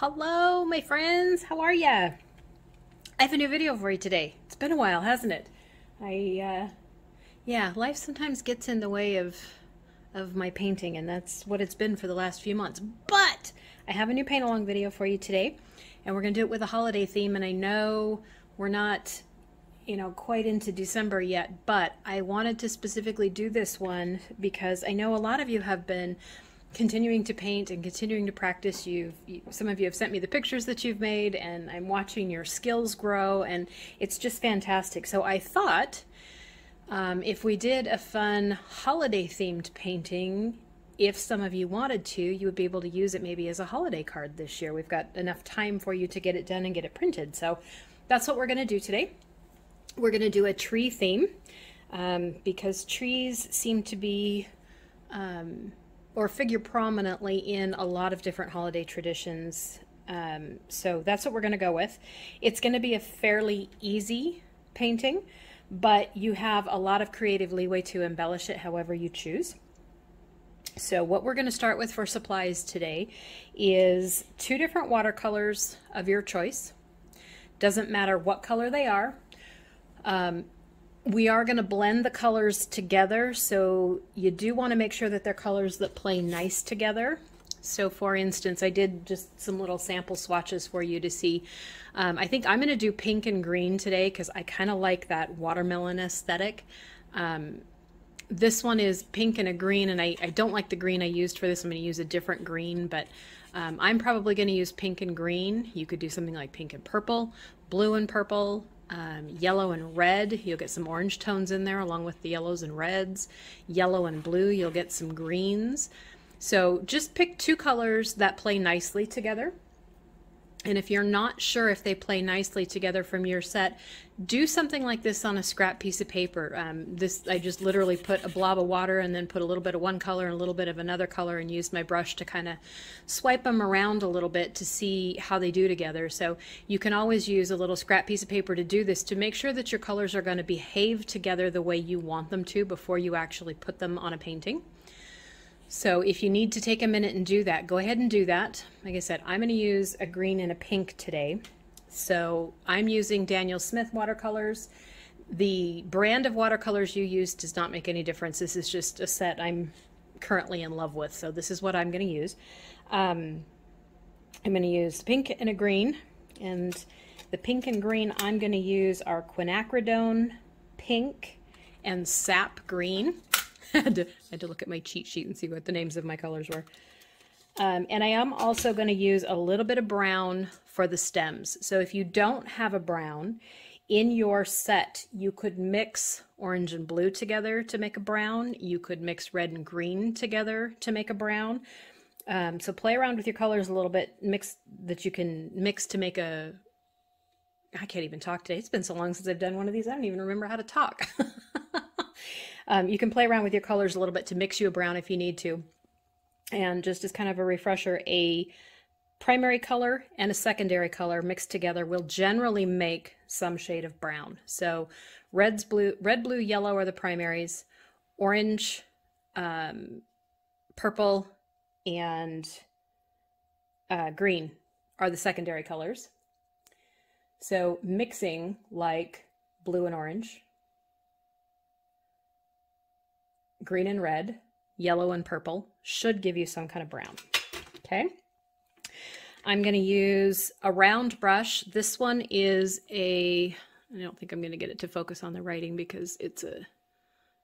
Hello, my friends. How are ya? I have a new video for you today. It's been a while, hasn't it? I, uh, yeah, life sometimes gets in the way of of my painting, and that's what it's been for the last few months. But I have a new paint along video for you today, and we're gonna do it with a holiday theme. And I know we're not, you know, quite into December yet, but I wanted to specifically do this one because I know a lot of you have been continuing to paint and continuing to practice. You've you, some of you have sent me the pictures that you've made, and I'm watching your skills grow, and it's just fantastic. So I thought um, if we did a fun holiday themed painting, if some of you wanted to, you would be able to use it maybe as a holiday card this year. We've got enough time for you to get it done and get it printed. So that's what we're going to do today. We're going to do a tree theme um, because trees seem to be um, or figure prominently in a lot of different holiday traditions. Um, so that's what we're going to go with. It's going to be a fairly easy painting, but you have a lot of creative leeway to embellish it however you choose. So what we're going to start with for supplies today is two different watercolors of your choice. Doesn't matter what color they are. Um, we are going to blend the colors together, so you do want to make sure that they're colors that play nice together. So for instance, I did just some little sample swatches for you to see. Um, I think I'm going to do pink and green today because I kind of like that watermelon aesthetic. Um, this one is pink and a green, and I, I, don't like the green I used for this. I'm going to use a different green, but um, I'm probably going to use pink and green. You could do something like pink and purple, blue and purple, um, yellow and red. You'll get some orange tones in there along with the yellows and reds. Yellow and blue, you'll get some greens. So just pick two colors that play nicely together. And if you're not sure if they play nicely together from your set, do something like this on a scrap piece of paper. Um, this I just literally put a blob of water and then put a little bit of one color and a little bit of another color and used my brush to kind of swipe them around a little bit to see how they do together. So you can always use a little scrap piece of paper to do this to make sure that your colors are going to behave together the way you want them to before you actually put them on a painting. So if you need to take a minute and do that, go ahead and do that. Like I said, I'm going to use a green and a pink today. So I'm using Daniel Smith watercolors. The brand of watercolors you use does not make any difference. This is just a set I'm currently in love with. So this is what I'm going to use. Um, I'm going to use pink and a green. And the pink and green I'm going to use are quinacridone pink and sap green. Had, to, had to look at my cheat sheet and see what the names of my colors were. Um, and I am also going to use a little bit of brown for the stems. So if you don't have a brown, in your set, you could mix orange and blue together to make a brown. You could mix red and green together to make a brown. Um, so play around with your colors a little bit, mix that you can mix to make a, I can't even talk today. It's been so long since I've done one of these. I don't even remember how to talk. Um, you can play around with your colors a little bit to mix you a brown if you need to. And just as kind of a refresher, a primary color and a secondary color mixed together will generally make some shade of brown. So red's blue, red, blue, yellow are the primaries, orange, um, purple, and uh, green are the secondary colors. So mixing like blue and orange green and red, yellow and purple should give you some kind of brown. Okay. I'm going to use a round brush. This one is a, I don't think I'm going to get it to focus on the writing because it's a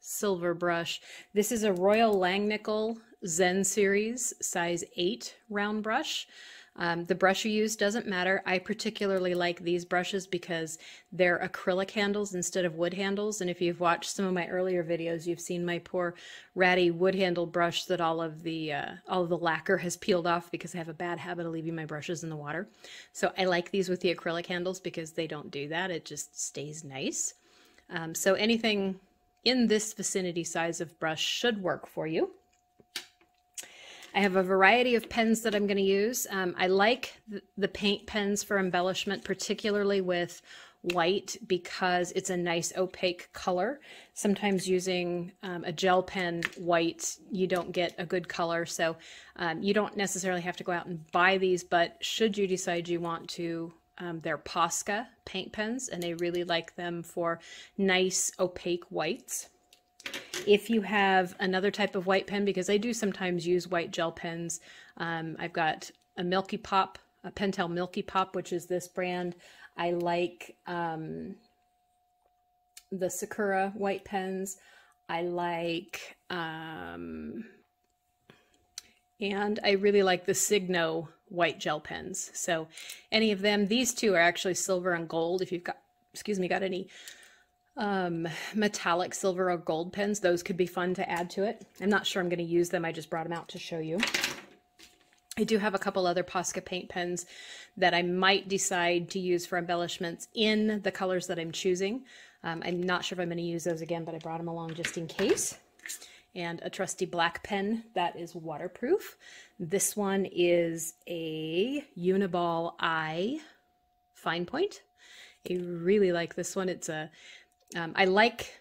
silver brush. This is a Royal Langnickel Zen Series size 8 round brush. Um, the brush you use doesn't matter. I particularly like these brushes because they're acrylic handles instead of wood handles. And if you've watched some of my earlier videos, you've seen my poor ratty wood handle brush that all of the uh, all of the lacquer has peeled off because I have a bad habit of leaving my brushes in the water. So I like these with the acrylic handles because they don't do that. It just stays nice. Um, so anything in this vicinity size of brush should work for you. I have a variety of pens that I'm going to use. Um, I like the, paint pens for embellishment, particularly with white because it's a nice opaque color. Sometimes using um, a gel pen white, you don't get a good color. So um, you don't necessarily have to go out and buy these, but should you decide you want to, um, they're Posca paint pens and they really like them for nice opaque whites. If you have another type of white pen, because I do sometimes use white gel pens, um, I've got a Milky Pop, a Pentel Milky Pop, which is this brand. I like um, the Sakura white pens. I like, um, and I really like the Signo white gel pens. So any of them, these two are actually silver and gold. If you've got, excuse me, got any um, metallic silver or gold pens, those could be fun to add to it. I'm not sure I'm going to use them. I just brought them out to show you. I do have a couple other Posca paint pens that I might decide to use for embellishments in the colors that I'm choosing. Um, I'm not sure if I'm going to use those again, but I brought them along just in case. And a trusty black pen that is waterproof. This one is a Uniball Eye fine point. I really like this one. It's a um, I like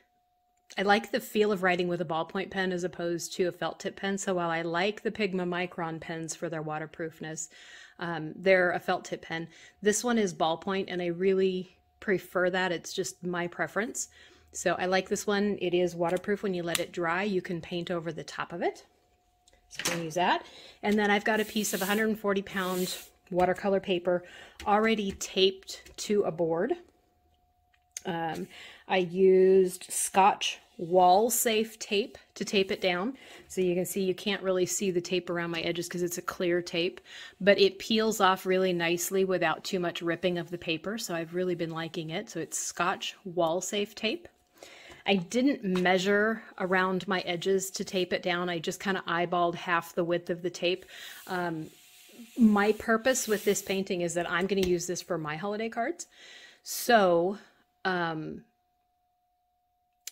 I like the feel of writing with a ballpoint pen as opposed to a felt tip pen. So while I like the Pigma Micron pens for their waterproofness, um, they're a felt tip pen. This one is ballpoint, and I really prefer that. It's just my preference. So I like this one. It is waterproof. When you let it dry, you can paint over the top of it. So I'm going to use that. And then I've got a piece of 140 pound watercolor paper already taped to a board. Um, I used Scotch wall safe tape to tape it down. So you can see you can't really see the tape around my edges because it's a clear tape, but it peels off really nicely without too much ripping of the paper. So I've really been liking it. So it's Scotch wall safe tape. I didn't measure around my edges to tape it down. I just kind of eyeballed half the width of the tape. Um, my purpose with this painting is that I'm going to use this for my holiday cards. So um,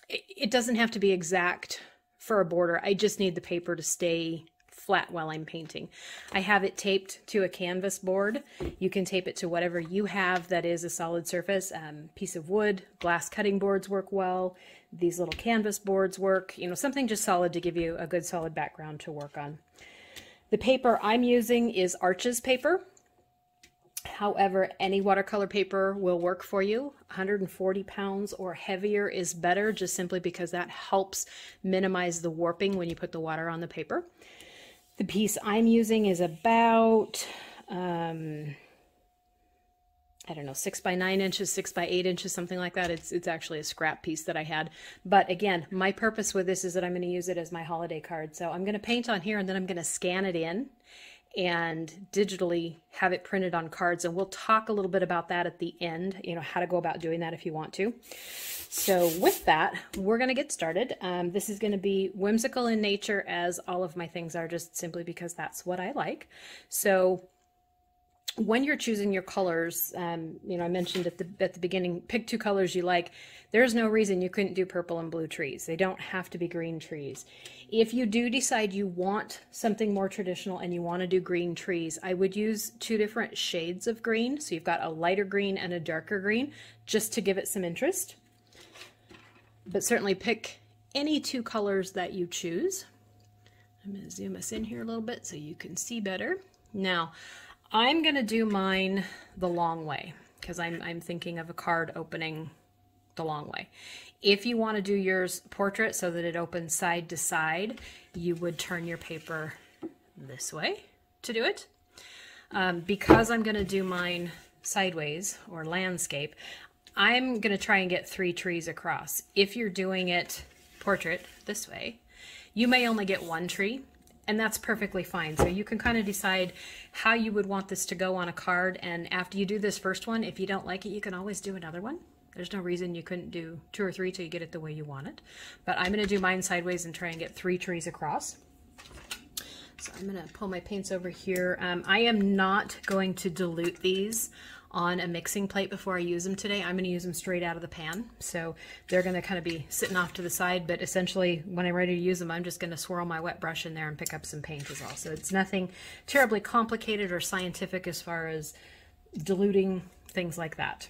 it, it doesn't have to be exact for a border. I just need the paper to stay flat while I'm painting. I have it taped to a canvas board. You can tape it to whatever you have that is a solid surface. Um, piece of wood, glass cutting boards work well. These little canvas boards work. You know, something just solid to give you a good solid background to work on. The paper I'm using is Arches paper. However, any watercolor paper will work for you. 140 pounds or heavier is better just simply because that helps minimize the warping when you put the water on the paper. The piece I'm using is about, um, I don't know, six by nine inches, six by eight inches, something like that. It's, it's actually a scrap piece that I had. But again, my purpose with this is that I'm going to use it as my holiday card. So I'm going to paint on here and then I'm going to scan it in and digitally have it printed on cards. And we'll talk a little bit about that at the end, you know, how to go about doing that if you want to. So with that, we're going to get started. Um, this is going to be whimsical in nature as all of my things are just simply because that's what I like. So when you're choosing your colors, um, you know, I mentioned at the, at the beginning, pick two colors you like. There's no reason you couldn't do purple and blue trees. They don't have to be green trees. If you do decide you want something more traditional and you want to do green trees, I would use two different shades of green. So you've got a lighter green and a darker green, just to give it some interest. But certainly pick any two colors that you choose. I'm going to zoom us in here a little bit so you can see better. Now, I'm going to do mine the long way because I'm, I'm thinking of a card opening the long way. If you want to do yours portrait so that it opens side to side, you would turn your paper this way to do it. Um, because I'm going to do mine sideways or landscape, I'm going to try and get three trees across. If you're doing it portrait this way, you may only get one tree and that's perfectly fine. So you can kind of decide how you would want this to go on a card. And after you do this first one, if you don't like it, you can always do another one. There's no reason you couldn't do two or three till you get it the way you want it. But I'm going to do mine sideways and try and get three trees across. So I'm going to pull my paints over here. Um, I am not going to dilute these on a mixing plate before I use them today. I'm going to use them straight out of the pan. So they're going to kind of be sitting off to the side, but essentially when I'm ready to use them, I'm just going to swirl my wet brush in there and pick up some paint as well. So it's nothing terribly complicated or scientific as far as diluting things like that.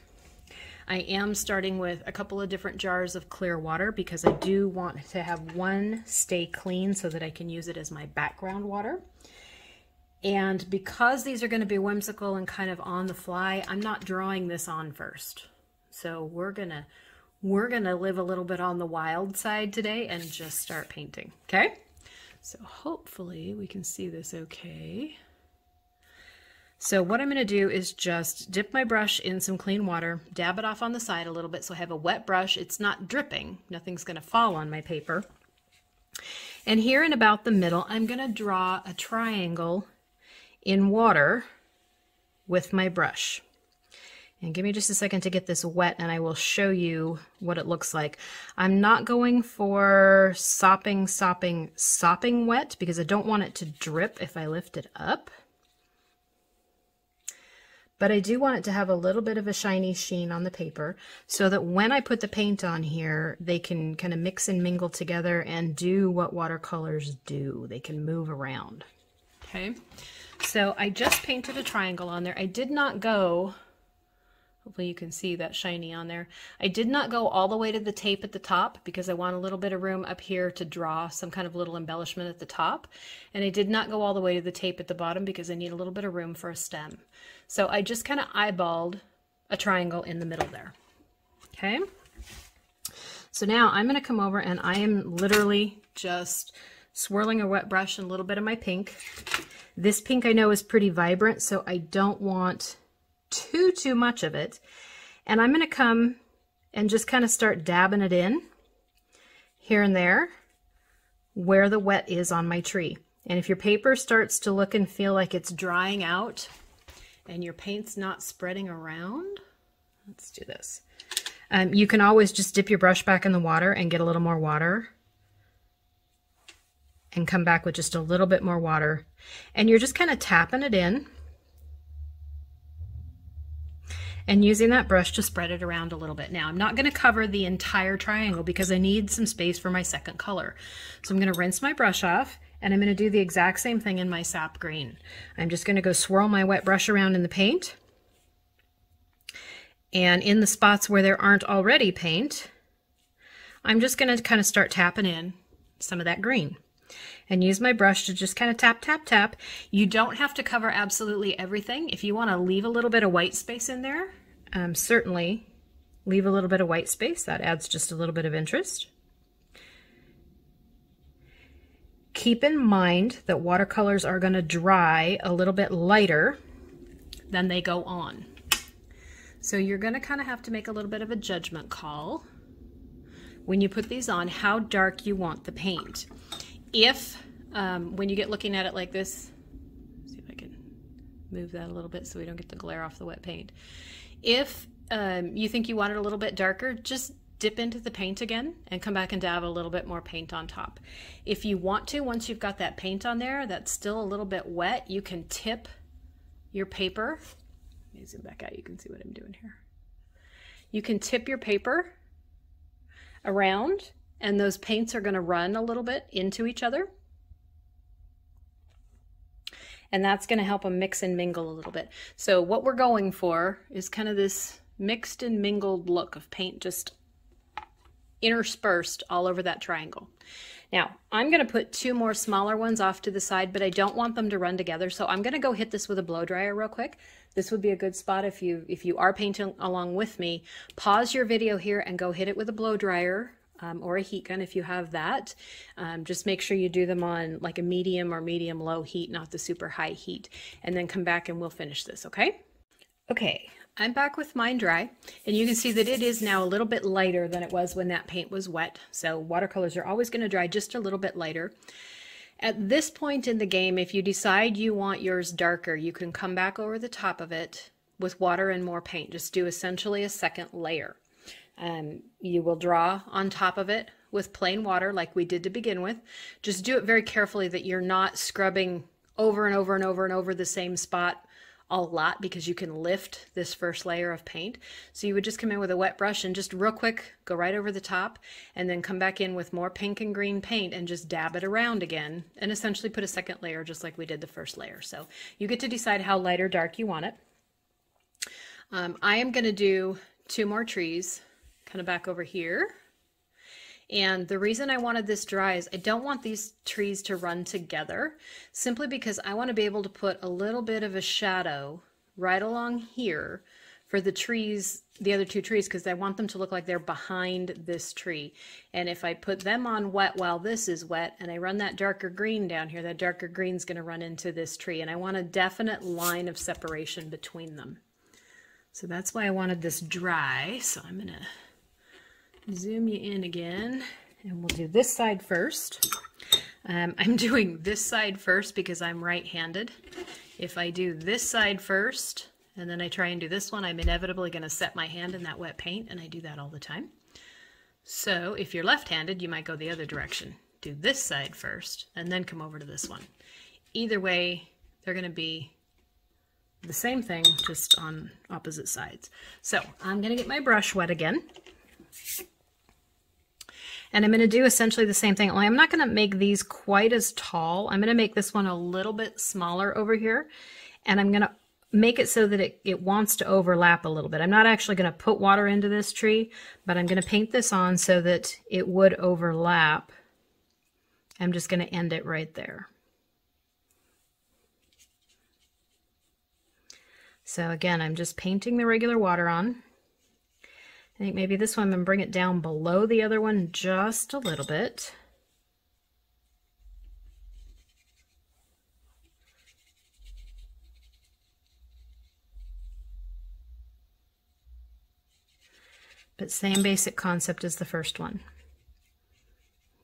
I am starting with a couple of different jars of clear water because I do want to have one stay clean so that I can use it as my background water. And because these are going to be whimsical and kind of on the fly, I'm not drawing this on first. So we're going to we're going to live a little bit on the wild side today and just start painting. Okay? So hopefully we can see this okay. So what I'm going to do is just dip my brush in some clean water, dab it off on the side a little bit so I have a wet brush. It's not dripping. Nothing's going to fall on my paper. And here in about the middle, I'm going to draw a triangle in water with my brush. And give me just a second to get this wet and I will show you what it looks like. I'm not going for sopping, sopping, sopping wet because I don't want it to drip if I lift it up. But I do want it to have a little bit of a shiny sheen on the paper so that when I put the paint on here, they can kind of mix and mingle together and do what watercolors do. They can move around. Okay, so I just painted a triangle on there. I did not go Hopefully you can see that shiny on there. I did not go all the way to the tape at the top because I want a little bit of room up here to draw some kind of little embellishment at the top. And I did not go all the way to the tape at the bottom because I need a little bit of room for a stem. So I just kind of eyeballed a triangle in the middle there. Okay. So now I'm going to come over and I am literally just swirling a wet brush and a little bit of my pink. This pink I know is pretty vibrant, so I don't want too, too much of it. And I'm going to come and just kind of start dabbing it in here and there where the wet is on my tree. And if your paper starts to look and feel like it's drying out and your paint's not spreading around, let's do this. Um, you can always just dip your brush back in the water and get a little more water and come back with just a little bit more water. And you're just kind of tapping it in and using that brush to spread it around a little bit. Now, I'm not going to cover the entire triangle because I need some space for my second color. So I'm going to rinse my brush off and I'm going to do the exact same thing in my sap green. I'm just going to go swirl my wet brush around in the paint. And in the spots where there aren't already paint, I'm just going to kind of start tapping in some of that green and use my brush to just kind of tap, tap, tap. You don't have to cover absolutely everything. If you want to leave a little bit of white space in there, um, certainly leave a little bit of white space. That adds just a little bit of interest. Keep in mind that watercolors are going to dry a little bit lighter than they go on. So you're going to kind of have to make a little bit of a judgment call when you put these on how dark you want the paint if um, when you get looking at it like this, see if I can move that a little bit so we don't get the glare off the wet paint. If um, you think you want it a little bit darker, just dip into the paint again and come back and dab a little bit more paint on top. If you want to, once you've got that paint on there that's still a little bit wet, you can tip your paper. Let me zoom back out, you can see what I'm doing here. You can tip your paper around and those paints are going to run a little bit into each other. And that's going to help them mix and mingle a little bit. So what we're going for is kind of this mixed and mingled look of paint just interspersed all over that triangle. Now, I'm going to put two more smaller ones off to the side, but I don't want them to run together. So I'm going to go hit this with a blow dryer real quick. This would be a good spot if you if you are painting along with me. Pause your video here and go hit it with a blow dryer um, or a heat gun if you have that. Um, just make sure you do them on like a medium or medium low heat, not the super high heat, and then come back and we'll finish this, okay? Okay, I'm back with mine dry, and you can see that it is now a little bit lighter than it was when that paint was wet. So watercolors are always going to dry just a little bit lighter. At this point in the game, if you decide you want yours darker, you can come back over the top of it with water and more paint. Just do essentially a second layer. Um, you will draw on top of it with plain water like we did to begin with. Just do it very carefully that you're not scrubbing over and over and over and over the same spot a lot because you can lift this first layer of paint. So you would just come in with a wet brush and just real quick go right over the top and then come back in with more pink and green paint and just dab it around again and essentially put a second layer just like we did the first layer. So you get to decide how light or dark you want it. Um, I am going to do two more trees kind of back over here. And the reason I wanted this dry is I don't want these trees to run together simply because I want to be able to put a little bit of a shadow right along here for the trees, the other two trees, because I want them to look like they're behind this tree. And if I put them on wet while this is wet and I run that darker green down here, that darker green is going to run into this tree. And I want a definite line of separation between them. So that's why I wanted this dry. So I'm going to zoom you in again and we'll do this side first. Um, I'm doing this side first because I'm right-handed. If I do this side first, and then I try and do this one, I'm inevitably going to set my hand in that wet paint, and I do that all the time. So if you're left-handed, you might go the other direction. Do this side first, and then come over to this one. Either way, they're going to be the same thing, just on opposite sides. So I'm going to get my brush wet again. And I'm going to do essentially the same thing, only I'm not going to make these quite as tall. I'm going to make this one a little bit smaller over here. And I'm going to make it so that it, it wants to overlap a little bit. I'm not actually going to put water into this tree, but I'm going to paint this on so that it would overlap. I'm just going to end it right there. So again, I'm just painting the regular water on. I think maybe this one I'm going to bring it down below the other one just a little bit. But same basic concept as the first one.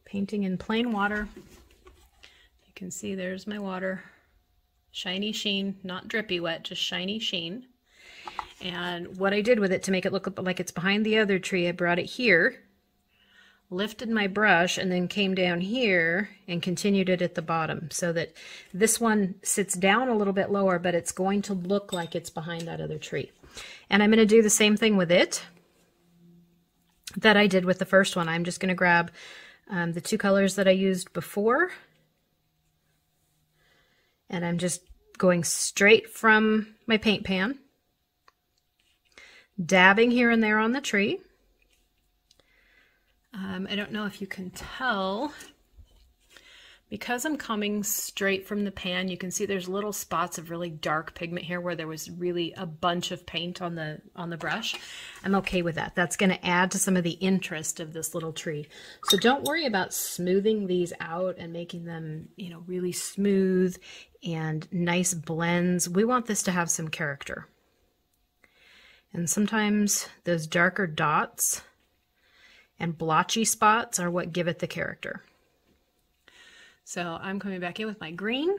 Painting in plain water. You can see there's my water. Shiny sheen, not drippy wet, just shiny sheen. And what I did with it to make it look like it's behind the other tree, I brought it here, lifted my brush, and then came down here and continued it at the bottom so that this one sits down a little bit lower, but it's going to look like it's behind that other tree. And I'm going to do the same thing with it that I did with the first one. I'm just going to grab um, the two colors that I used before and I'm just going straight from my paint pan, dabbing here and there on the tree. Um, I don't know if you can tell, because I'm coming straight from the pan, you can see there's little spots of really dark pigment here where there was really a bunch of paint on the on the brush. I'm okay with that. That's going to add to some of the interest of this little tree. So don't worry about smoothing these out and making them, you know, really smooth and nice blends. We want this to have some character. And sometimes those darker dots and blotchy spots are what give it the character. So I'm coming back in with my green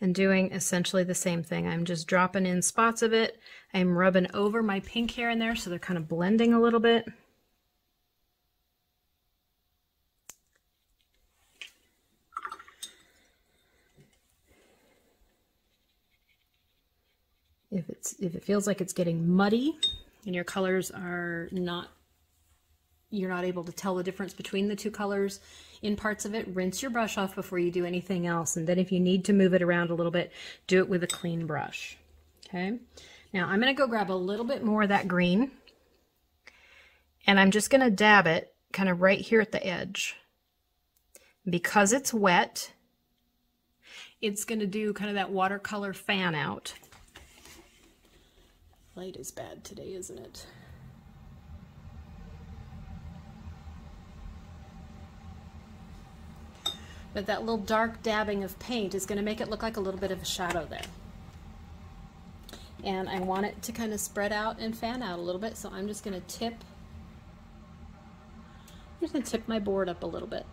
and doing essentially the same thing. I'm just dropping in spots of it. I'm rubbing over my pink here and there so they're kind of blending a little bit. If, it's, if it feels like it's getting muddy and your colors are not you're not able to tell the difference between the two colors in parts of it, rinse your brush off before you do anything else. And then if you need to move it around a little bit, do it with a clean brush. Okay. Now I'm going to go grab a little bit more of that green and I'm just going to dab it kind of right here at the edge. Because it's wet, it's going to do kind of that watercolor fan out. Light is bad today, isn't it? But that little dark dabbing of paint is going to make it look like a little bit of a shadow there. And I want it to kind of spread out and fan out a little bit, so I'm just going to tip I'm just going to tip my board up a little bit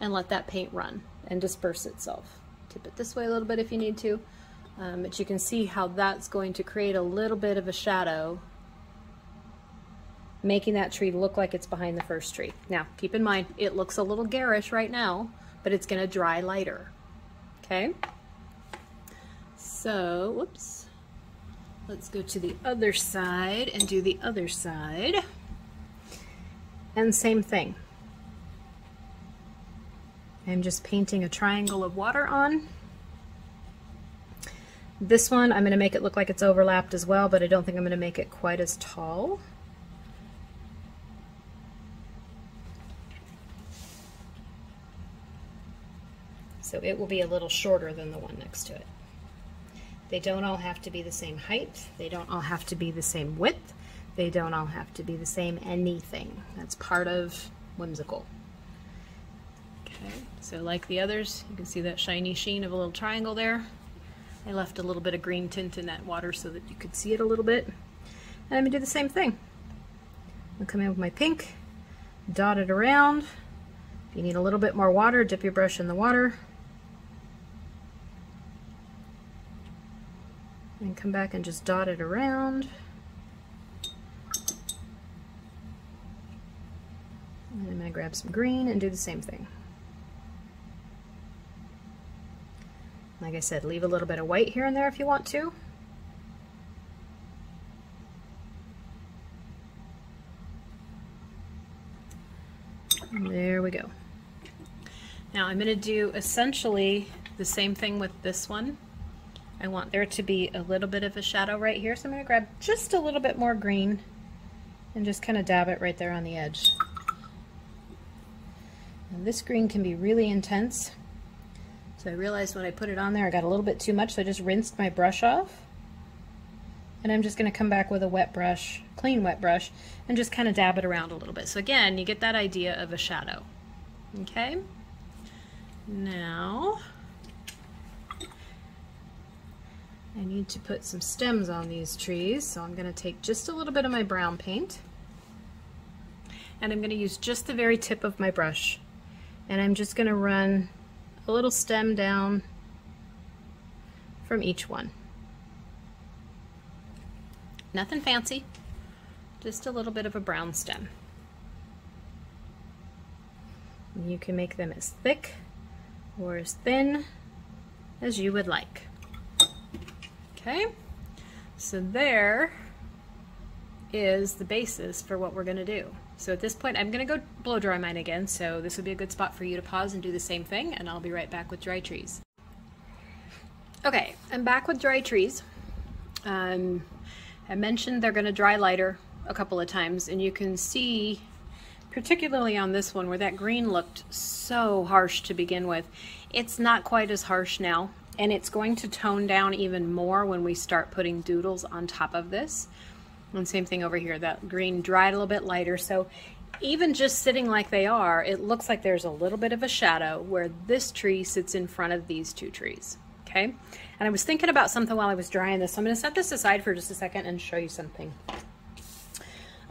and let that paint run and disperse itself. Tip it this way a little bit if you need to, um, but you can see how that's going to create a little bit of a shadow making that tree look like it's behind the first tree. Now, keep in mind, it looks a little garish right now, but it's gonna dry lighter, okay? So, whoops. Let's go to the other side and do the other side. And same thing. I'm just painting a triangle of water on. This one, I'm going to make it look like it's overlapped as well, but I don't think I'm going to make it quite as tall. So it will be a little shorter than the one next to it. They don't all have to be the same height. They don't all have to be the same width. They don't all have to be the same anything. That's part of whimsical. Okay, so like the others, you can see that shiny sheen of a little triangle there. I left a little bit of green tint in that water so that you could see it a little bit. And I'm gonna do the same thing. I'll come in with my pink, dot it around. If you need a little bit more water, dip your brush in the water. And come back and just dot it around. And I'm going to grab some green and do the same thing. Like I said, leave a little bit of white here and there if you want to. there we go. Now I'm going to do essentially the same thing with this one. I want there to be a little bit of a shadow right here, so I'm going to grab just a little bit more green and just kind of dab it right there on the edge. And this green can be really intense. So I realized when I put it on there I got a little bit too much, so I just rinsed my brush off. And I'm just going to come back with a wet brush, clean wet brush, and just kind of dab it around a little bit. So again, you get that idea of a shadow. Okay? Now, I need to put some stems on these trees, so I'm going to take just a little bit of my brown paint and I'm going to use just the very tip of my brush and I'm just going to run a little stem down from each one. Nothing fancy, just a little bit of a brown stem. You can make them as thick or as thin as you would like. Okay, so there is the basis for what we're going to do. So at this point, I'm going to go blow dry mine again, so this would be a good spot for you to pause and do the same thing, and I'll be right back with dry trees. Okay, I'm back with dry trees. Um, I mentioned they're going to dry lighter a couple of times, and you can see, particularly on this one, where that green looked so harsh to begin with, it's not quite as harsh now and it's going to tone down even more when we start putting doodles on top of this. And same thing over here, that green dried a little bit lighter. So even just sitting like they are, it looks like there's a little bit of a shadow where this tree sits in front of these two trees, okay? And I was thinking about something while I was drying this. So I'm gonna set this aside for just a second and show you something.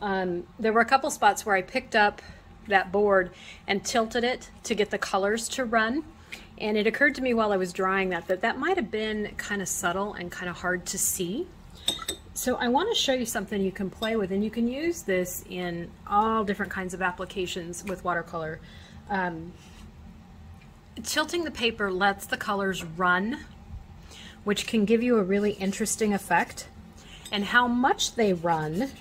Um, there were a couple spots where I picked up that board and tilted it to get the colors to run. And it occurred to me while I was drawing that, that that might have been kind of subtle and kind of hard to see. So I want to show you something you can play with, and you can use this in all different kinds of applications with watercolor. Um, tilting the paper lets the colors run, which can give you a really interesting effect. And how much they run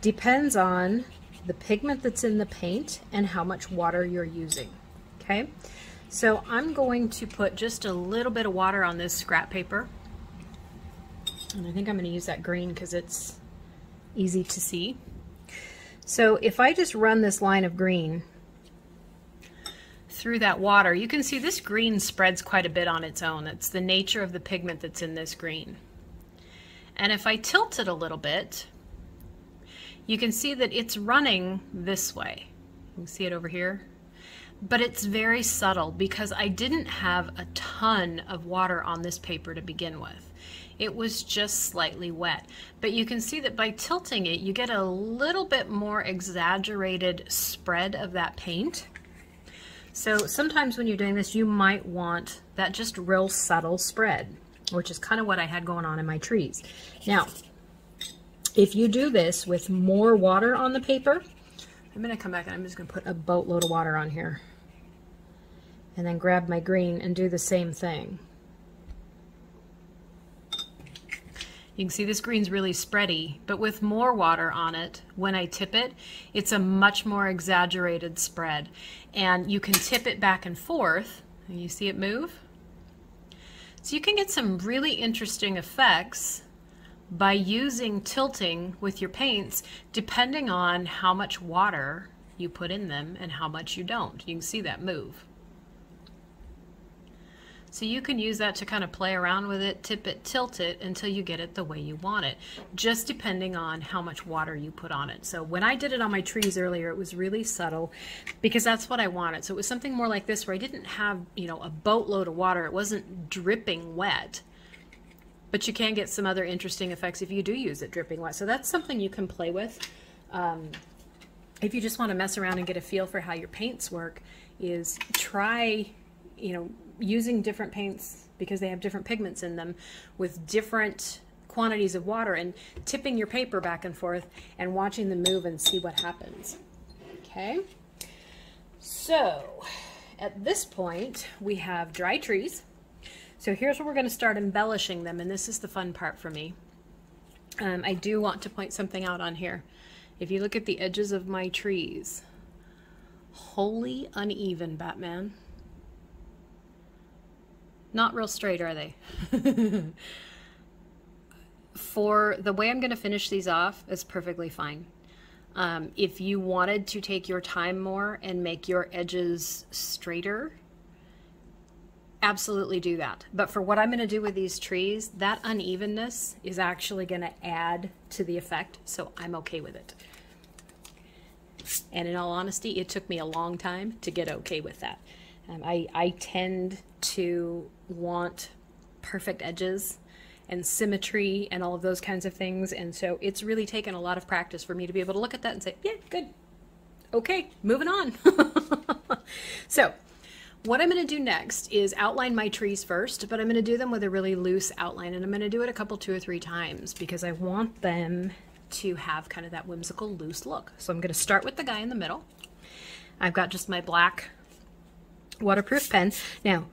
depends on the pigment that's in the paint and how much water you're using, okay? So I'm going to put just a little bit of water on this scrap paper. And I think I'm going to use that green because it's easy to see. So if I just run this line of green through that water, you can see this green spreads quite a bit on its own. It's the nature of the pigment that's in this green. And if I tilt it a little bit, you can see that it's running this way. You can see it over here but it's very subtle because I didn't have a ton of water on this paper to begin with. It was just slightly wet. But you can see that by tilting it, you get a little bit more exaggerated spread of that paint. So sometimes when you're doing this, you might want that just real subtle spread, which is kind of what I had going on in my trees. Now, if you do this with more water on the paper, I'm going to come back and I'm just going to put a boatload of water on here and then grab my green and do the same thing. You can see this green's really spready, but with more water on it, when I tip it, it's a much more exaggerated spread. And you can tip it back and forth, and you see it move? So you can get some really interesting effects by using tilting with your paints depending on how much water you put in them and how much you don't. You can see that move. So you can use that to kind of play around with it, tip it, tilt it until you get it the way you want it, just depending on how much water you put on it. So when I did it on my trees earlier, it was really subtle because that's what I wanted. So it was something more like this where I didn't have, you know, a boatload of water. It wasn't dripping wet. But you can get some other interesting effects if you do use it dripping wet. So that's something you can play with. Um, if you just want to mess around and get a feel for how your paints work, is try, you know, using different paints because they have different pigments in them with different quantities of water and tipping your paper back and forth and watching them move and see what happens. Okay, so at this point we have dry trees. So here's where we're going to start embellishing them and this is the fun part for me. Um, I do want to point something out on here. If you look at the edges of my trees, holy uneven, Batman. Not real straight, are they? For the way I'm going to finish these off is perfectly fine. Um, if you wanted to take your time more and make your edges straighter, absolutely do that. But for what I'm going to do with these trees, that unevenness is actually going to add to the effect, so I'm okay with it. And in all honesty, it took me a long time to get okay with that. Um, I, I tend to want perfect edges and symmetry and all of those kinds of things. And so it's really taken a lot of practice for me to be able to look at that and say, yeah, good. Okay, moving on. so what I'm going to do next is outline my trees first, but I'm going to do them with a really loose outline. And I'm going to do it a couple, two or three times because I want them to have kind of that whimsical loose look. So I'm going to start with the guy in the middle. I've got just my black waterproof pen. Now,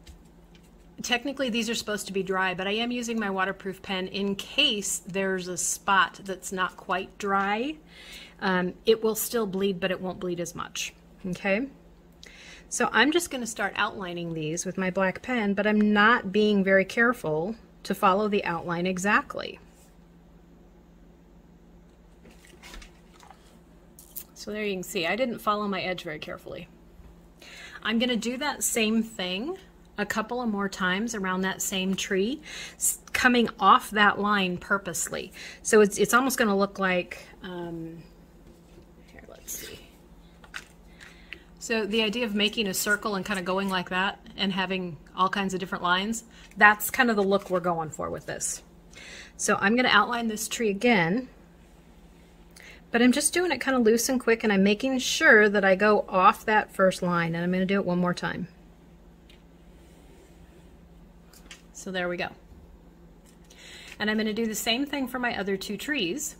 technically these are supposed to be dry, but I am using my waterproof pen in case there's a spot that's not quite dry. Um, it will still bleed, but it won't bleed as much. Okay. So I'm just going to start outlining these with my black pen, but I'm not being very careful to follow the outline exactly. So there you can see, I didn't follow my edge very carefully. I'm going to do that same thing a couple of more times around that same tree, coming off that line purposely. So it's, it's almost going to look like, um, here, let's see. So the idea of making a circle and kind of going like that and having all kinds of different lines, that's kind of the look we're going for with this. So I'm going to outline this tree again, but I'm just doing it kind of loose and quick and I'm making sure that I go off that first line and I'm going to do it one more time. So there we go. And I'm going to do the same thing for my other two trees,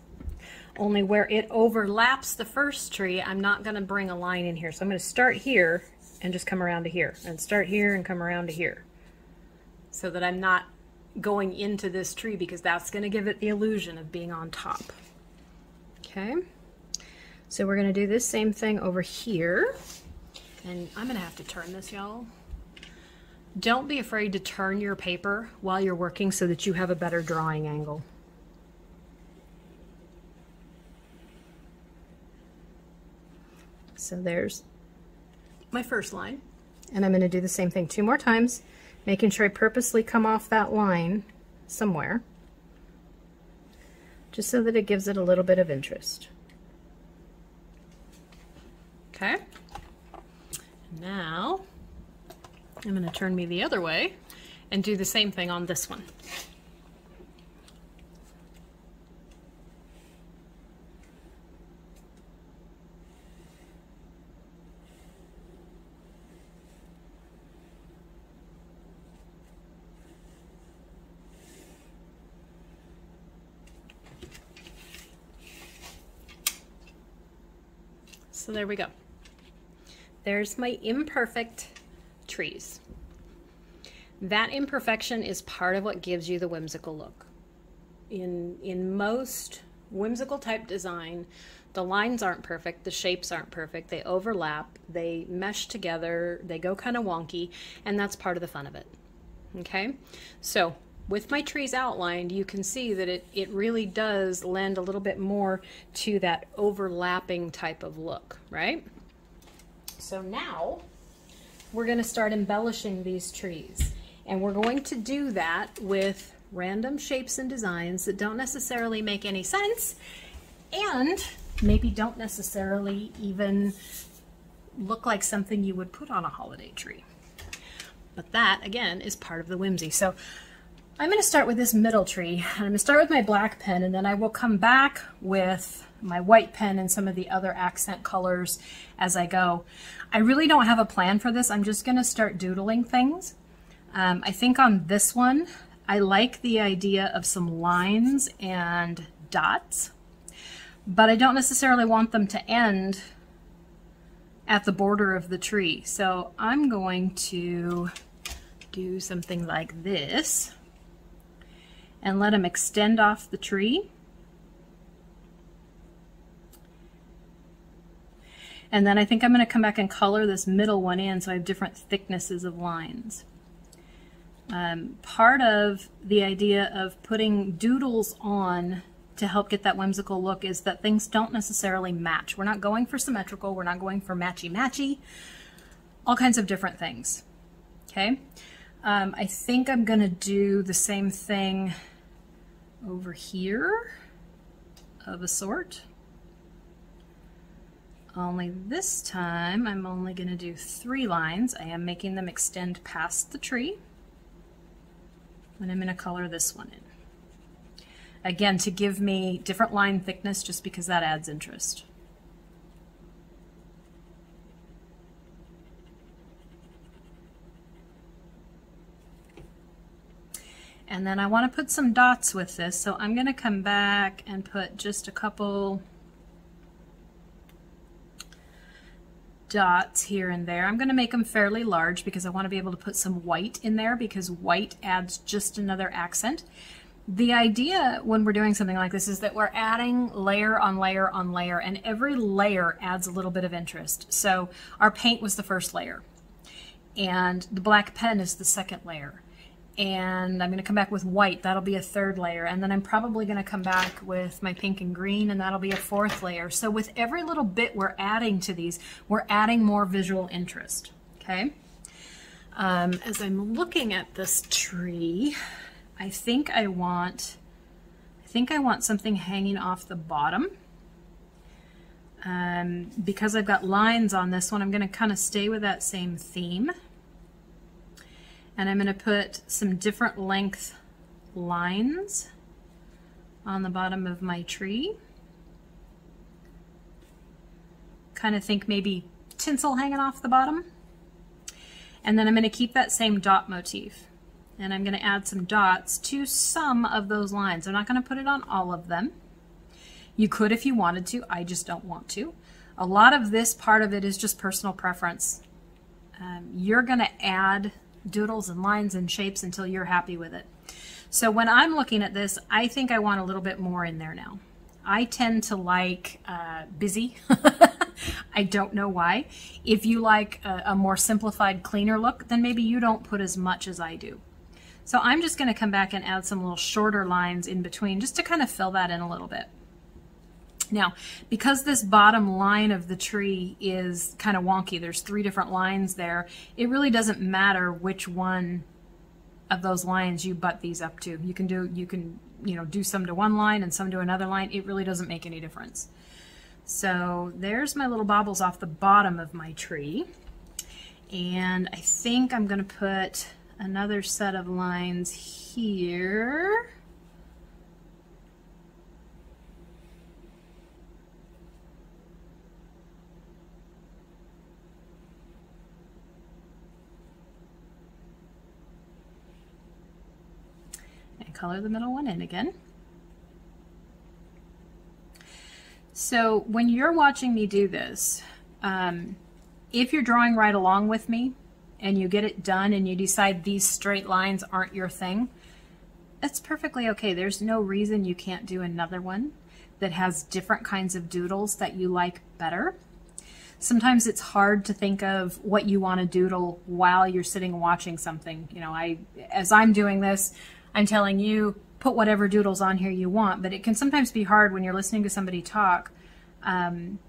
only where it overlaps the first tree, I'm not going to bring a line in here. So I'm going to start here and just come around to here, and start here and come around to here, so that I'm not going into this tree because that's going to give it the illusion of being on top. Okay, so we're going to do this same thing over here, and I'm going to have to turn this, y'all. Don't be afraid to turn your paper while you're working so that you have a better drawing angle. So there's my first line. And I'm going to do the same thing two more times, making sure I purposely come off that line somewhere, just so that it gives it a little bit of interest. Okay. Now, I'm going to turn me the other way and do the same thing on this one. So there we go. There's my imperfect trees. That imperfection is part of what gives you the whimsical look. In, in most whimsical type design, the lines aren't perfect, the shapes aren't perfect, they overlap, they mesh together, they go kind of wonky, and that's part of the fun of it. Okay, so with my trees outlined, you can see that it, it really does lend a little bit more to that overlapping type of look, right? So now we're going to start embellishing these trees. And we're going to do that with random shapes and designs that don't necessarily make any sense and maybe don't necessarily even look like something you would put on a holiday tree. But that, again, is part of the whimsy. So I'm going to start with this middle tree. And I'm going to start with my black pen and then I will come back with my white pen and some of the other accent colors as I go. I really don't have a plan for this. I'm just going to start doodling things. Um, I think on this one, I like the idea of some lines and dots, but I don't necessarily want them to end at the border of the tree. So I'm going to do something like this and let them extend off the tree. And then I think I'm going to come back and color this middle one in so I have different thicknesses of lines. Um, part of the idea of putting doodles on to help get that whimsical look is that things don't necessarily match. We're not going for symmetrical, we're not going for matchy-matchy, all kinds of different things, okay? Um, I think I'm gonna do the same thing over here of a sort. Only this time I'm only gonna do three lines. I am making them extend past the tree. And I'm gonna color this one in. Again, to give me different line thickness just because that adds interest. And then I want to put some dots with this, so I'm going to come back and put just a couple dots here and there. I'm going to make them fairly large because I want to be able to put some white in there because white adds just another accent. The idea when we're doing something like this is that we're adding layer on layer on layer and every layer adds a little bit of interest. So our paint was the first layer and the black pen is the second layer and I'm going to come back with white. That'll be a third layer. And then I'm probably going to come back with my pink and green, and that'll be a fourth layer. So with every little bit we're adding to these, we're adding more visual interest. Okay. Um, as I'm looking at this tree, I think I want, I think I want something hanging off the bottom. Um, because I've got lines on this one, I'm going to kind of stay with that same theme. And I'm going to put some different length lines on the bottom of my tree. Kind of think maybe tinsel hanging off the bottom. And then I'm going to keep that same dot motif and I'm going to add some dots to some of those lines. I'm not going to put it on all of them. You could if you wanted to, I just don't want to. A lot of this part of it is just personal preference. Um, you're going to add doodles and lines and shapes until you're happy with it. So when I'm looking at this, I think I want a little bit more in there now. I tend to like uh, busy. I don't know why. If you like a, a more simplified, cleaner look, then maybe you don't put as much as I do. So I'm just going to come back and add some little shorter lines in between just to kind of fill that in a little bit. Now, because this bottom line of the tree is kind of wonky, there's three different lines there, it really doesn't matter which one of those lines you butt these up to. You can do, you can, you know, do some to one line and some to another line. It really doesn't make any difference. So there's my little baubles off the bottom of my tree. And I think I'm going to put another set of lines here. And color the middle one in again. So when you're watching me do this, um, if you're drawing right along with me, and you get it done and you decide these straight lines aren't your thing, that's perfectly okay. There's no reason you can't do another one that has different kinds of doodles that you like better. sometimes it's hard to think of what you want to doodle while you're sitting watching something. You know, I as I'm doing this, I'm telling you put whatever doodles on here you want, but it can sometimes be hard when you're listening to somebody talk um,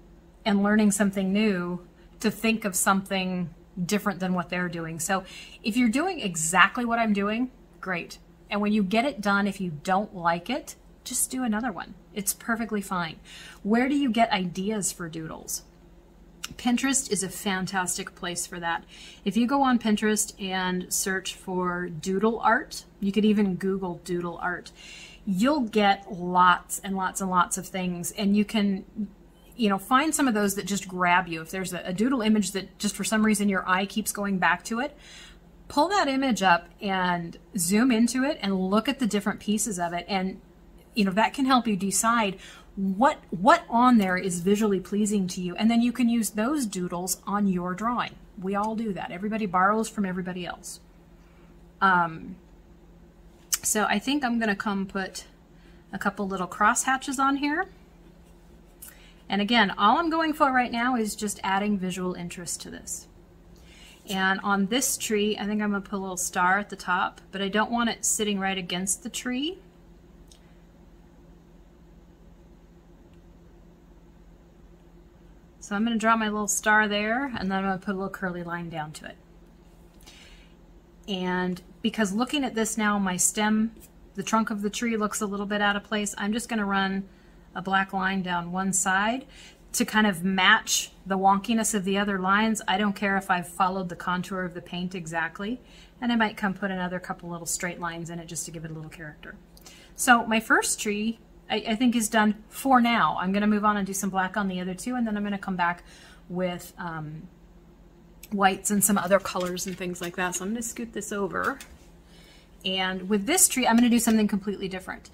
and learning something new to think of something different than what they're doing. So if you're doing exactly what I'm doing, great. And when you get it done, if you don't like it, just do another one. It's perfectly fine. Where do you get ideas for doodles? Pinterest is a fantastic place for that. If you go on Pinterest and search for doodle art, you could even Google doodle art, you'll get lots and lots and lots of things and you can you know, find some of those that just grab you. If there's a, a, doodle image that just for some reason your eye keeps going back to it, pull that image up and zoom into it and look at the different pieces of it. And, you know, that can help you decide what what on there is visually pleasing to you. And then you can use those doodles on your drawing. We all do that. Everybody borrows from everybody else. Um, so I think I'm to come put a couple little cross hatches on here. And again, all I'm going for right now is just adding visual interest to this. And on this tree, I think I'm to put a little star at the top, but I don't want it sitting right against the tree. So I'm going to draw my little star there, and then I'm going to put a little curly line down to it. And because looking at this now, my stem, the trunk of the tree looks a little bit out of place, I'm just going to run a black line down one side to kind of match the wonkiness of the other lines. I don't care if I've followed the contour of the paint exactly. And I might come put another couple little straight lines in it just to give it a little character. So my first tree, I, I think is done for now. I'm gonna move on and do some black on the other two, and then I'm gonna come back with um, whites and some other colors and things like that. So I'm gonna scoot this over. And with this tree, I'm gonna do something completely different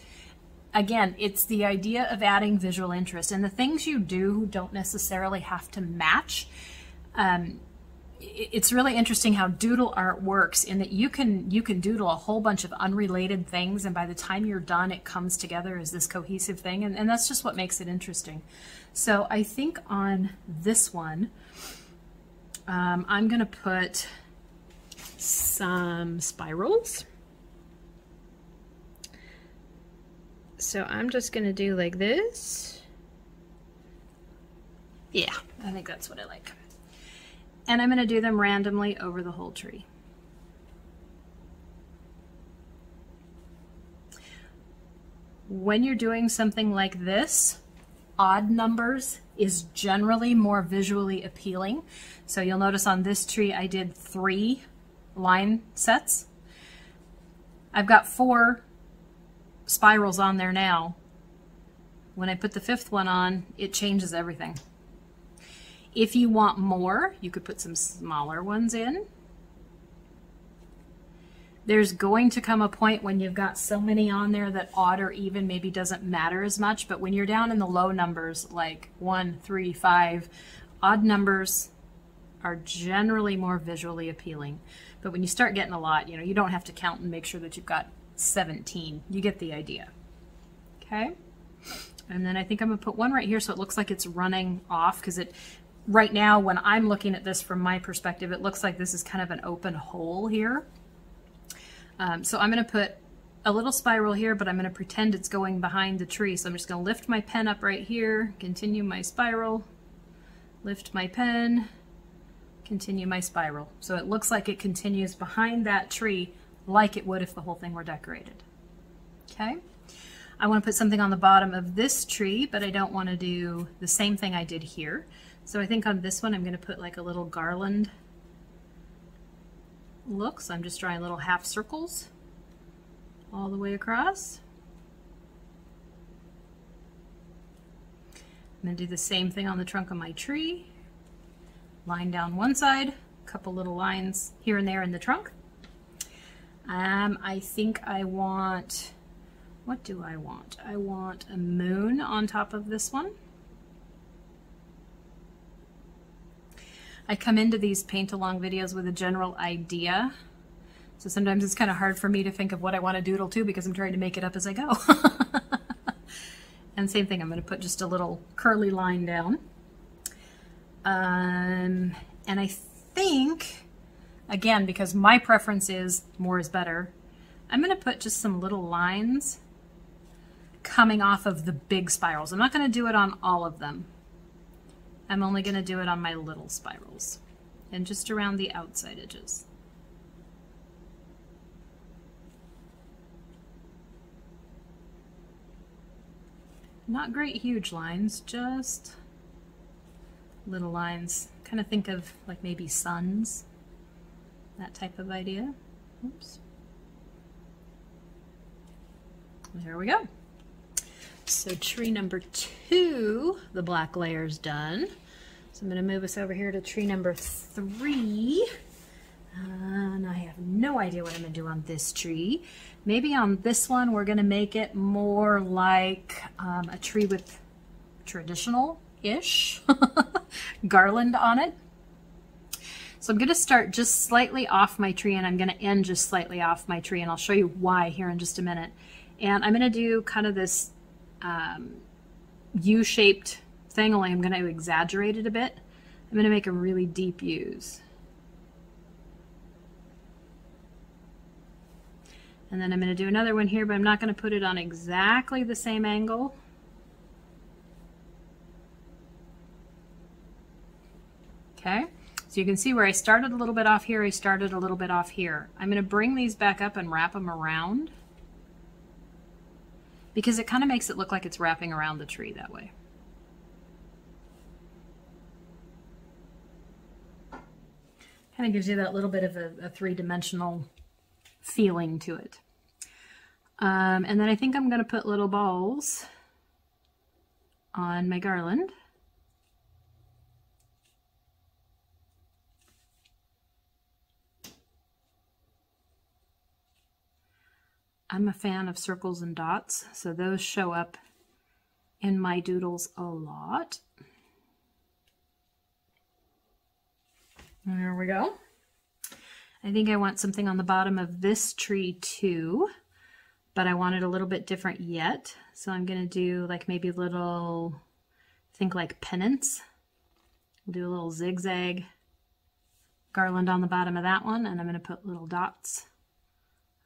again, it's the idea of adding visual interest. And the things you do don't necessarily have to match. Um, it's really interesting how doodle art works in that you can you can doodle a whole bunch of unrelated things and by the time you're done it comes together as this cohesive thing and, and that's just what makes it interesting so I think on this one um, I'm gonna put some spirals So I'm just going to do like this. Yeah, I think that's what I like. And I'm going to do them randomly over the whole tree. When you're doing something like this, odd numbers is generally more visually appealing. So you'll notice on this tree I did three line sets. I've got four spirals on there now. When I put the fifth one on, it changes everything. If you want more, you could put some smaller ones in. There's going to come a point when you've got so many on there that odd or even maybe doesn't matter as much, but when you're down in the low numbers, like one, three, five, odd numbers are generally more visually appealing. But when you start getting a lot, you know, you don't have to count and make sure that you've got 17. You get the idea. Okay. And then I think I'm going to put one right here so it looks like it's running off because it right now when I'm looking at this from my perspective it looks like this is kind of an open hole here. Um, so I'm going to put a little spiral here but I'm going to pretend it's going behind the tree. So I'm just going to lift my pen up right here, continue my spiral, lift my pen, continue my spiral. So it looks like it continues behind that tree like it would if the whole thing were decorated. Okay. I want to put something on the bottom of this tree, but I don't want to do the same thing I did here. So I think on this one I'm going to put like a little garland look. So I'm just drawing little half circles all the way across. I'm going to do the same thing on the trunk of my tree. Line down one side, a couple little lines here and there in the trunk. Um, I think I want, what do I want? I want a moon on top of this one. I come into these paint along videos with a general idea. So sometimes it's kind of hard for me to think of what I want to doodle to because I'm trying to make it up as I go. and same thing, I'm going to put just a little curly line down. Um, and I think, again, because my preference is more is better, I'm going to put just some little lines coming off of the big spirals. I'm not going to do it on all of them. I'm only going to do it on my little spirals and just around the outside edges. Not great huge lines, just little lines. Kind of think of like maybe suns, that type of idea. Oops. There we go. So tree number two, the black layer is done. I'm to move us over here to tree number three. and I have no idea what I'm to do on this tree. Maybe on this one we're going to make it more like um, a tree with traditional-ish garland on it. So I'm going to start just slightly off my tree and I'm going to end just slightly off my tree and I'll show you why here in just a minute. And I'm going to do kind of this um, U-shaped thing, only I'm going to exaggerate it a bit. I'm going to make a really deep U's. And then I'm going to do another one here, but I'm not going to put it on exactly the same angle. Okay, so you can see where I started a little bit off here, I started a little bit off here. I'm going to bring these back up and wrap them around because it kind of makes it look like it's wrapping around the tree that way. Kind of gives you that little bit of a, a three-dimensional feeling to it. Um, and then I think I'm going to put little balls on my garland. I'm a fan of circles and dots, so those show up in my doodles a lot. There we go. I think I want something on the bottom of this tree too, but I want it a little bit different yet. So I'm to do like maybe little, think like pennants. We'll do a little zigzag garland on the bottom of that one, and I'm to put little dots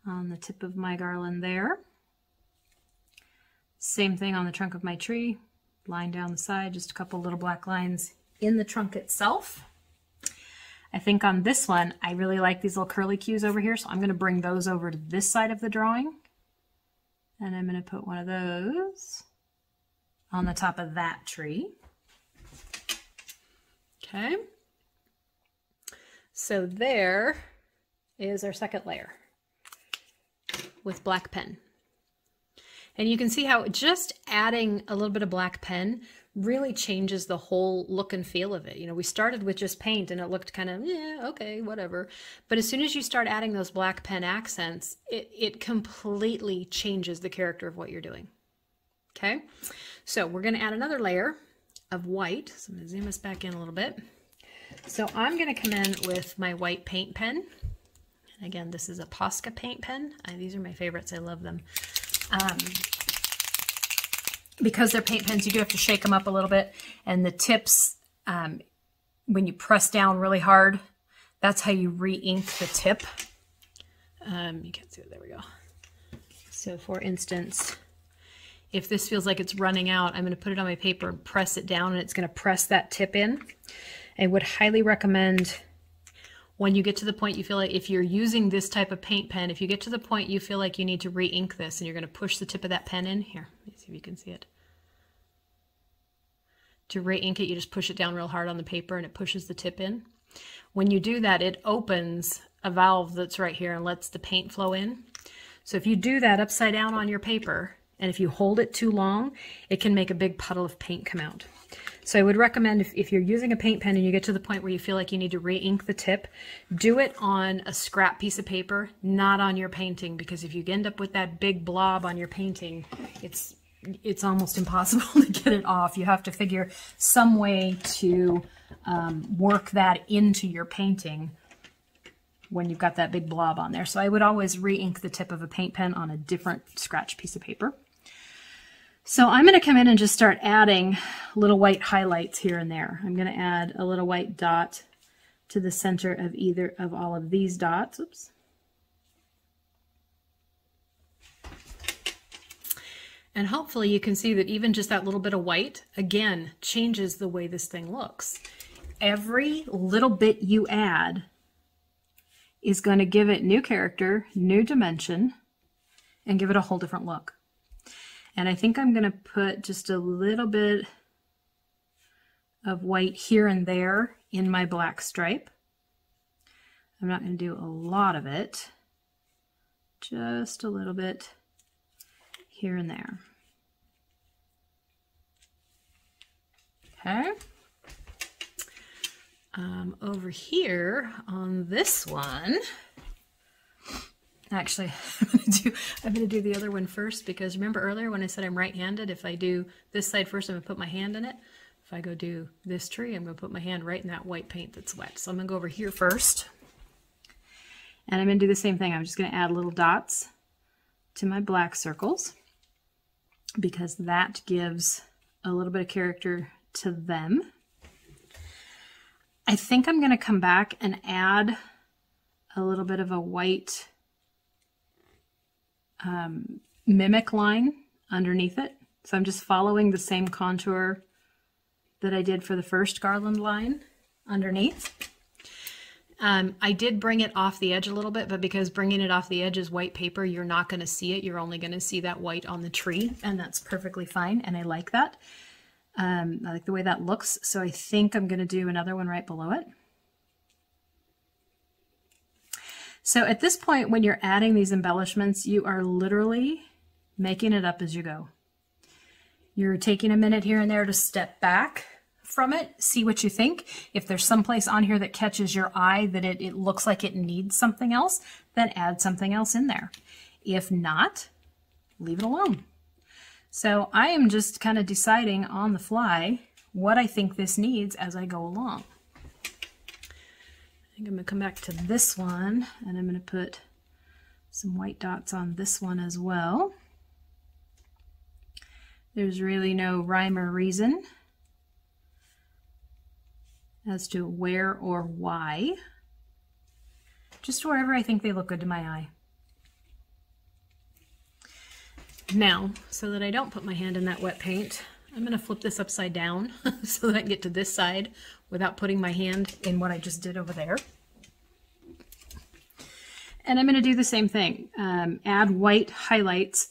on the tip of my garland there. Same thing on the trunk of my tree, line down the side, just a couple little black lines in the trunk itself. I think on this one, I really like these little curly cues over here, so I'm going to bring those over to this side of the drawing. And I'm going to put one of those on the top of that tree. Okay. So there is our second layer with black pen. And you can see how just adding a little bit of black pen really changes the whole look and feel of it. You know, we started with just paint and it looked kind of, yeah, okay, whatever. But as soon as you start adding those black pen accents, it, it completely changes the character of what you're doing. Okay, so we're going to add another layer of white. So I'm to zoom us back in a little bit. So I'm going to come in with my white paint pen. Again, this is a Posca paint pen. these are my favorites. I love them. Um, because they're paint pens, you do have to shake them up a little bit. And the tips, um, when you press down really hard, that's how you re-ink the tip. Um, you can't see it. There we go. So for instance, if this feels like it's running out, I'm going to put it on my paper and press it down, and it's going to press that tip in. I would highly recommend when you get to the point you feel like if you're using this type of paint pen, if you get to the point you feel like you need to re-ink this and you're going to push the tip of that pen in, here, let me see if you can see it. To re-ink it, you just push it down real hard on the paper and it pushes the tip in. When you do that, it opens a valve that's right here and lets the paint flow in. So if you do that upside down on your paper, and if you hold it too long, it can make a big puddle of paint come out. So I would recommend if, if you're using a paint pen and you get to the point where you feel like you need to re-ink the tip, do it on a scrap piece of paper, not on your painting, because if you end up with that big blob on your painting, it's it's almost impossible to get it off. You have to figure some way to um, work that into your painting when you've got that big blob on there. So I would always re-ink the tip of a paint pen on a different scratch piece of paper. So I'm going to come in and just start adding little white highlights here and there. I'm going to add a little white dot to the center of either of all of these dots. Oops. And hopefully you can see that even just that little bit of white, again, changes the way this thing looks. Every little bit you add is going to give it new character, new dimension, and give it a whole different look. And I think I'm going to put just a little bit of white here and there in my black stripe. I'm not going to do a lot of it, just a little bit here and there. Okay. Um, over here on this one, Actually, I'm gonna do I'm gonna do the other one first because remember earlier when I said I'm right-handed, if I do this side first, I'm gonna put my hand in it. If I go do this tree, I'm gonna put my hand right in that white paint that's wet. So I'm gonna go over here first. And I'm gonna do the same thing. I'm just gonna add little dots to my black circles because that gives a little bit of character to them. I think I'm gonna come back and add a little bit of a white um, mimic line underneath it. So I'm just following the same contour that I did for the first garland line underneath. Um, I did bring it off the edge a little bit, but because bringing it off the edge is white paper, you're not going to see it. You're only going to see that white on the tree, and that's perfectly fine, and I like that. Um, I like the way that looks, so I think I'm going to do another one right below it. So at this point, when you're adding these embellishments, you are literally making it up as you go. You're taking a minute here and there to step back from it, see what you think. If there's some place on here that catches your eye that it, it looks like it needs something else, then add something else in there. If not, leave it alone. So I am just kind of deciding on the fly what I think this needs as I go along think I'm going to come back to this one and I'm going to put some white dots on this one as well. There's really no rhyme or reason as to where or why. Just wherever I think they look good to my eye. Now, so that I don't put my hand in that wet paint, I'm going to flip this upside down so that I can get to this side without putting my hand in what I just did over there. And I'm going to do the same thing. Um, add white highlights,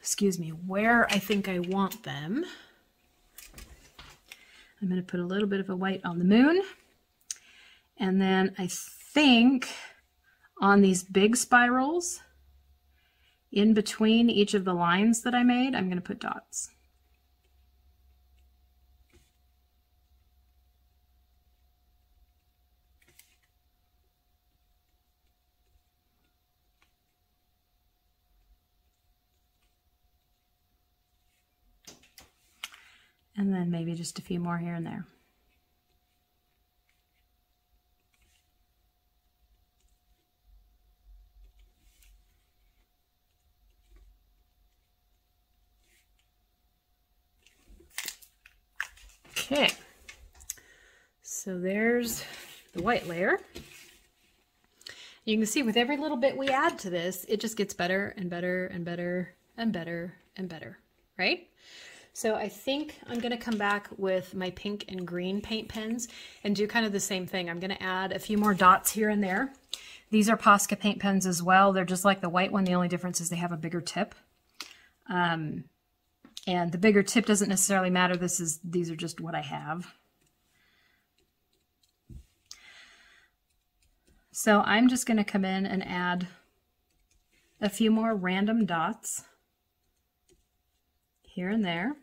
excuse me, where I think I want them. I'm going to put a little bit of a white on the moon. And then I think on these big spirals, in between each of the lines that I made, I'm going to put dots. and then maybe just a few more here and there. Okay, so there's the white layer. You can see with every little bit we add to this, it just gets better and better and better and better and better, right? So I think I'm going to come back with my pink and green paint pens and do kind of the same thing. I'm going to add a few more dots here and there. These are Posca paint pens as well. They're just like the white one. The only difference is they have a bigger tip. Um, and the bigger tip doesn't necessarily matter. This is These are just what I have. So I'm just going to come in and add a few more random dots here and there.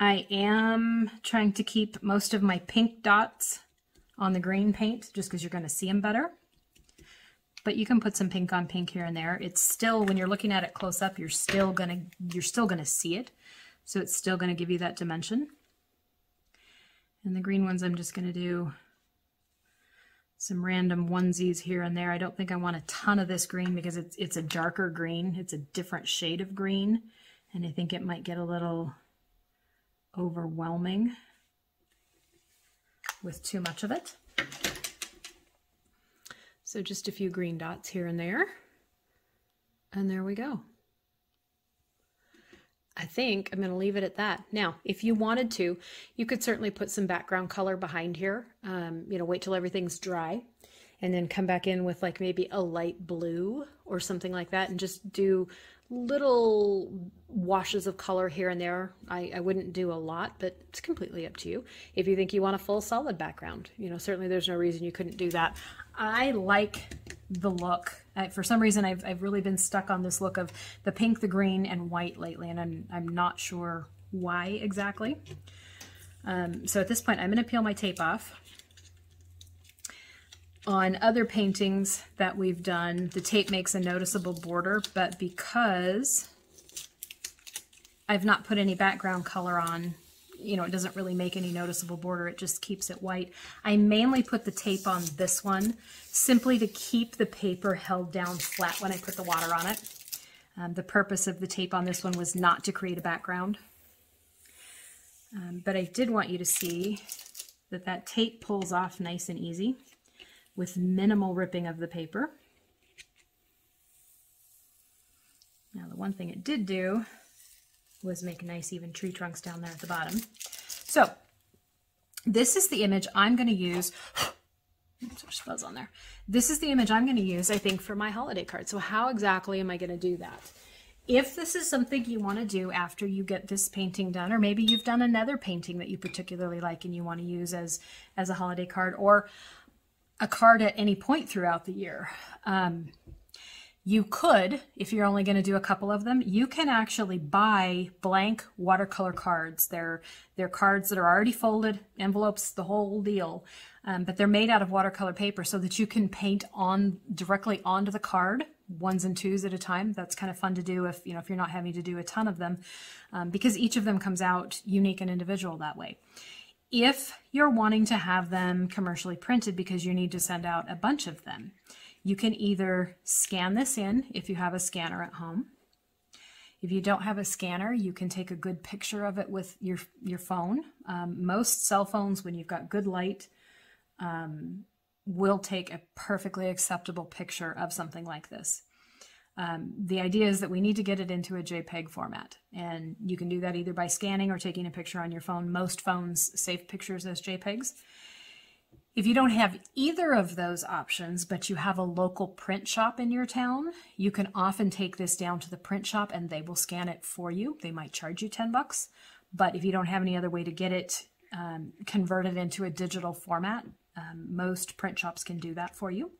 I am trying to keep most of my pink dots on the green paint just because you're going to see them better. But you can put some pink on pink here and there. It's still, when you're looking at it close up, you're still going to, you're still going to see it. So it's still going to give you that dimension. And the green ones I'm just going to do some random onesies here and there. I don't think I want a ton of this green because it's, it's a darker green. It's a different shade of green. And I think it might get a little overwhelming with too much of it. So just a few green dots here and there. And there we go. I think I'm going to leave it at that. Now, if you wanted to, you could certainly put some background color behind here. Um, you know, wait till everything's dry and then come back in with like maybe a light blue or something like that and just do little washes of color here and there. I, I wouldn't do a lot, but it's completely up to you. If you think you want a full solid background, you know, certainly there's no reason you couldn't do that. I like the look. I, for some reason, I've, I've really been stuck on this look of the pink, the green, and white lately, and I'm, I'm not sure why exactly. Um, so at this point, I'm going to peel my tape off. On other paintings that we've done, the tape makes a noticeable border, but because I've not put any background color on, you know, it doesn't really make any noticeable border. It just keeps it white. I mainly put the tape on this one simply to keep the paper held down flat when I put the water on it. Um, the purpose of the tape on this one was not to create a background. Um, but I did want you to see that that tape pulls off nice and easy with minimal ripping of the paper. Now the one thing it did do was make nice even tree trunks down there at the bottom. So this is the image I'm going to use. There's fuzz on there. This is the image I'm going to use, I think, for my holiday card. So how exactly am I going to do that? If this is something you want to do after you get this painting done, or maybe you've done another painting that you particularly like and you want to use as, as a holiday card, or a card at any point throughout the year, um, you could, if you're only going to do a couple of them, you can actually buy blank watercolor cards. They're, they're cards that are already folded, envelopes, the whole deal, um, but they're made out of watercolor paper so that you can paint on directly onto the card, ones and twos at a time. That's kind of fun to do if, you know, if you're not having to do a ton of them, um, because each of them comes out unique and individual that way. If you're wanting to have them commercially printed because you need to send out a bunch of them, you can either scan this in if you have a scanner at home. If you don't have a scanner, you can take a good picture of it with your, your phone. Um, most cell phones, when you've got good light, um, will take a perfectly acceptable picture of something like this. Um, the idea is that we need to get it into a JPEG format, and you can do that either by scanning or taking a picture on your phone. Most phones save pictures as JPEGs. If you don't have either of those options, but you have a local print shop in your town, you can often take this down to the print shop and they will scan it for you. They might charge you 10 bucks, but if you don't have any other way to get it um, converted into a digital format, um, most print shops can do that for you.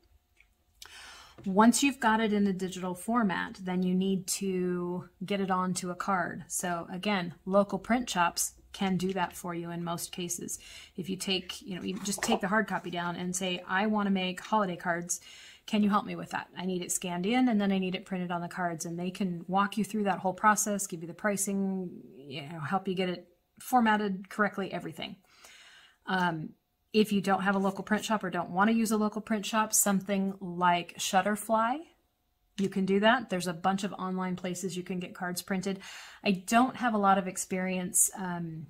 Once you've got it in a digital format, then you need to get it onto a card. So again, local print shops can do that for you in most cases. If you take, you know, you just take the hard copy down and say, I want to make holiday cards. Can you help me with that? I need it scanned in and then I need it printed on the cards and they can walk you through that whole process, give you the pricing, you know, help you get it formatted correctly, everything. Um, if you don't have a local print shop or don't want to use a local print shop, something like Shutterfly you can do that. There's a bunch of online places you can get cards printed. I don't have a lot of experience um,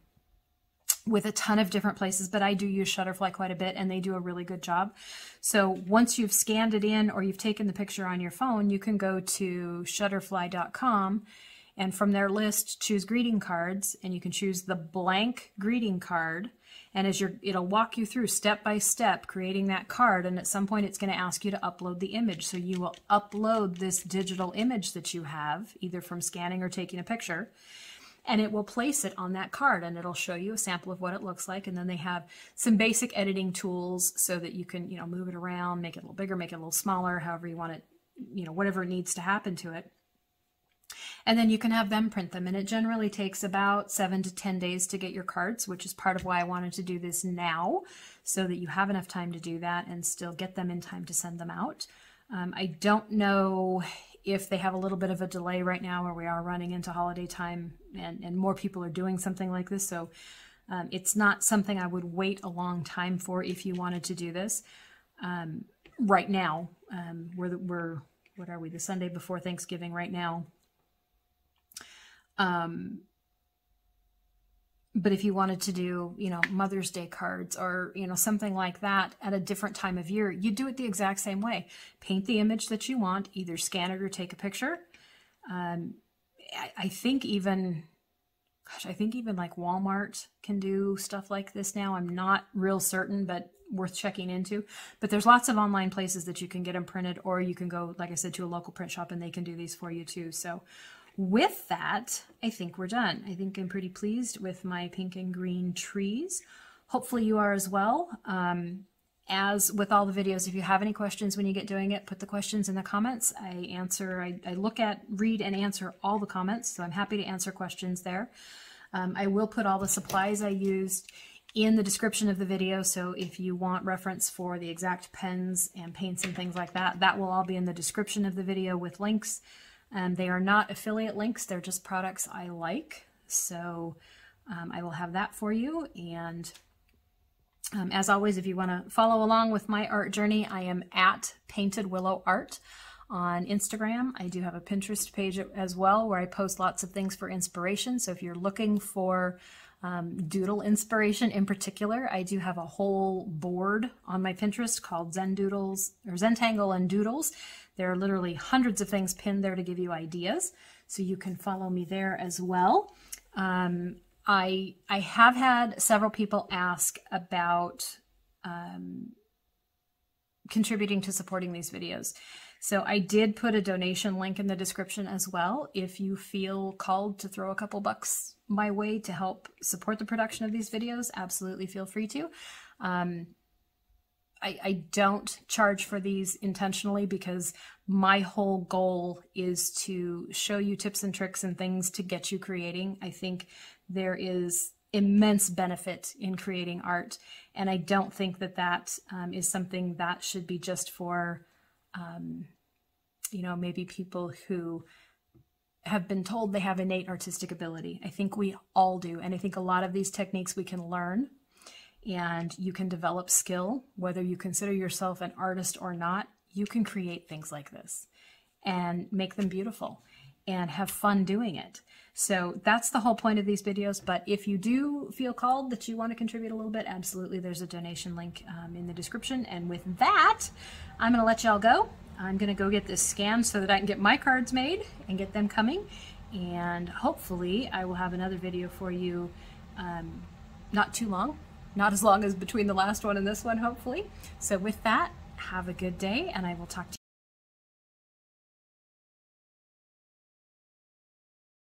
with a ton of different places, but I do use Shutterfly quite a bit and they do a really good job. So once you've scanned it in or you've taken the picture on your phone, you can go to shutterfly.com and from their list choose greeting cards and you can choose the blank greeting card and as you're it'll walk you through step by step creating that card and at some point it's going to ask you to upload the image. So you will upload this digital image that you have either from scanning or taking a picture and it will place it on that card and it'll show you a sample of what it looks like. And then they have some basic editing tools so that you can you know move it around make it a little bigger make it a little smaller however you want it you know whatever needs to happen to it and then you can have them print them. And it generally takes about seven to 10 days to get your cards, which is part of why I wanted to do this now, so that you have enough time to do that and still get them in time to send them out. Um, I don't know if they have a little bit of a delay right now where we are running into holiday time and, and more people are doing something like this. So um, it's not something I would wait a long time for if you wanted to do this. um, right now. Um, we're, we're, what are we, the Sunday before Thanksgiving right now. Um, but if you wanted to do, you know, Mother's Day cards or, you know, something like that at a different time of year, you do it the exact same way. Paint the image that you want, either scan it or take a picture. Um, I, I think even, gosh, I think even like Walmart can do stuff like this now. I'm not real certain, but worth checking into. But there's lots of online places that you can get them printed, or you can go, like I said, to a local print shop and they can do these for you too. So with that, I think we're done. I think I'm pretty pleased with my pink and green trees. Hopefully you are as well. Um, as with all the videos, if you have any questions when you get doing it, put the questions in the comments. I answer, I, I look at, read, and answer all the comments, so I'm happy to answer questions there. Um, I will put all the supplies I used in the description of the video, so if you want reference for the exact pens and paints and things like that, that will all be in the description of the video with links. Um, they are not affiliate links, they're just products I like. So um, I will have that for you. And um, as always, if you want to follow along with my art journey, I am at Painted Willow Art on Instagram. I do have a Pinterest page as well where I post lots of things for inspiration. So if you're looking for um, doodle inspiration in particular, I do have a whole board on my Pinterest called Zen Doodles or Zentangle and Doodles. There are literally hundreds of things pinned there to give you ideas. So you can follow me there as well. Um, I, I have had several people ask about um, contributing to supporting these videos. So I did put a donation link in the description as well. If you feel called to throw a couple bucks my way to help support the production of these videos, absolutely feel free to. Um, I, I don't charge for these intentionally because my whole goal is to show you tips and tricks and things to get you creating. I think there is immense benefit in creating art. And I don't think that that um, is something that should be just for um, you know, maybe people who have been told they have innate artistic ability. I think we all do. And I think a lot of these techniques we can learn and you can develop skill, whether you consider yourself an artist or not, you can create things like this and make them beautiful and have fun doing it. So that's the whole point of these videos. But if you do feel called that you want to contribute a little bit, absolutely, there's a donation link um, in the description. And with that, I'm going to let y'all go. I'm going to go get this scanned so that I can get my cards made and get them coming. And hopefully I will have another video for you um, not too long, not as long as between the last one and this one, hopefully. So with that, have a good day and I will talk to you